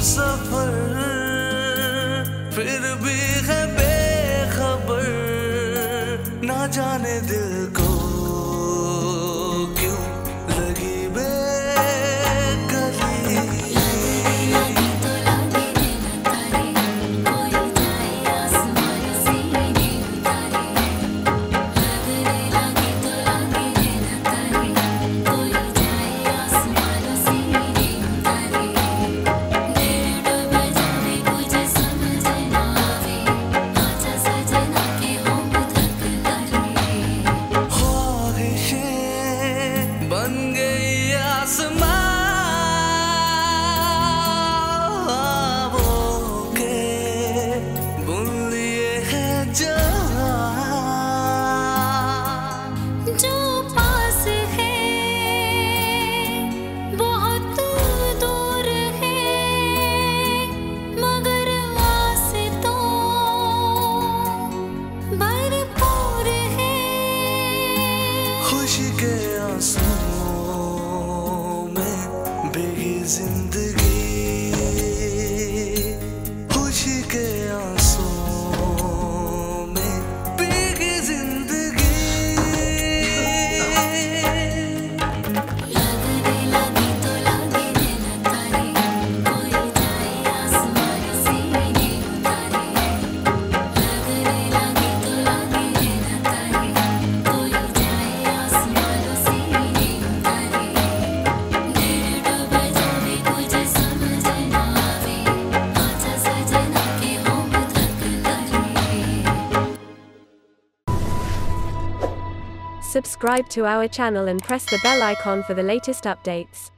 सफ़र फिर भी है बेखबर। ना जाने दिल को बारिश के आंसुओं में बेगी ज़िंदगी subscribe to our channel and press the bell icon for the latest updates.